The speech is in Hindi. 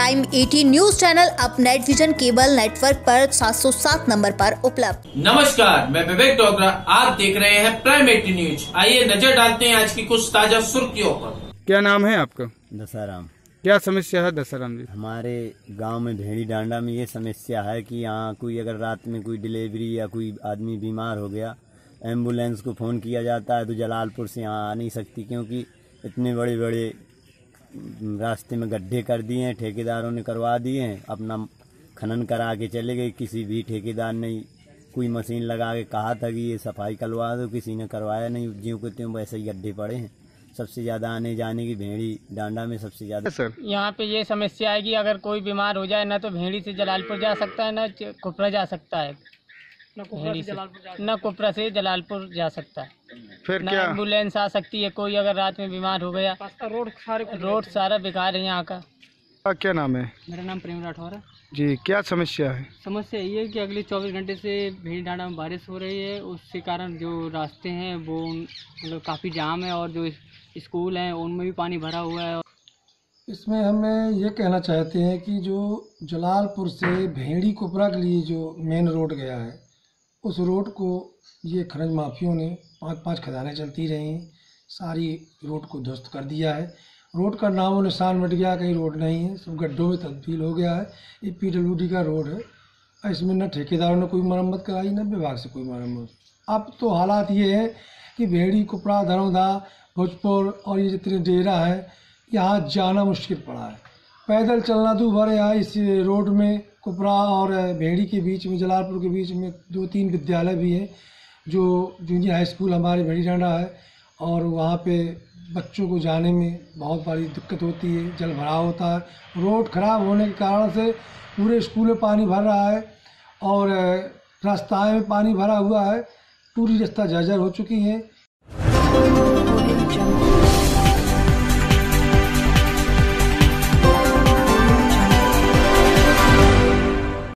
एटी न्यूज़ चैनल अब नेट विजन केबल नेटवर्क पर 707 नंबर पर उपलब्ध। नमस्कार मैं विवेक डोगरा आप देख रहे हैं प्राइम एटी न्यूज़ आइए नज़र डालते हैं आज की कुछ ताज़ा सुर्खियों पर। क्या नाम है आपका? दसाराम। क्या समस्या है दशहराम जी? हमारे गाँव में भेड़ी डांडा में ये समस्या है कि यहाँ कोई अगर रात में कोई डिलीवरी या कोई आदमी बीमार हो गया एंबुलेंस को फ़ोन किया जाता है तो जलालपुर से यहाँ आ नहीं सकती क्योंकि इतने बड़े बड़े रास्ते में गड्ढे कर दिए हैं ठेकेदारों ने करवा दिए हैं अपना खनन करा के चले गए किसी भी ठेकेदार ने कोई मशीन लगा के कहा था कि ये सफ़ाई करवा दो किसी ने करवाया नहीं ज्यों के त्यों वैसे ही गड्ढे पड़े हैं। सबसे ज़्यादा आने जाने की भेड़ी डांडा में सबसे ज़्यादा। सर यहाँ पे ये समस्या है कि अगर कोई बीमार हो जाए ना तो भेड़ी से जलालपुर जा सकता है ना कुपरा जा सकता है। न कुपरा से जलालपुर जा सकता है। फिर न क्या? एंबुलेंस आ सकती है कोई अगर रात में बीमार हो गया। रोड सारे रोड सारा बेकार है यहाँ का। आपका क्या नाम है? मेरा नाम प्रेम राठौर है। जी क्या समस्या है? समस्या ये है कि अगले चौबीस घंटे से भीड़ डांडा में बारिश हो रही है। उसके कारण जो रास्ते हैं वो मतलब काफ़ी जाम है और जो स्कूल हैं उनमें भी पानी भरा हुआ है। इसमें हमें ये कहना चाहते हैं कि जो जलालपुर से भेड़ी कोपरा के लिए जो मेन रोड गया है उस रोड को ये खनिज माफियों ने पाँच पाँच खदानें चलती रही, सारी रोड को ध्वस्त कर दिया है। रोड का नामो निशान मिट गया, कहीं रोड नहीं है सब गड्ढों में तब्दील हो गया है। ये पी डब्ल्यू डी का रोड है, इसमें न ठेकेदारों ने कोई मरम्मत कराई, न विभाग से कोई मरम्मत। अब तो हालात ये है कि भेड़ी, कुपड़ा धरौदा भोजपुर और ये जितने डेरा है, यहाँ जाना मुश्किल पड़ा है। पैदल चलना दूभर है यहाँ इस रोड में कुपरा और भेड़ी के बीच में, जलालपुर के बीच में दो तीन विद्यालय भी हैं। जो जूनियर हाई स्कूल हमारे भरी डांडा है और वहाँ पे बच्चों को जाने में बहुत बड़ी दिक्कत होती है, जल भराव होता है। रोड खराब होने के कारण से पूरे स्कूल में पानी भर रहा है और रास्ताएँ में पानी भरा हुआ है। पूरी रास्ता जर्जर हो चुकी हैं।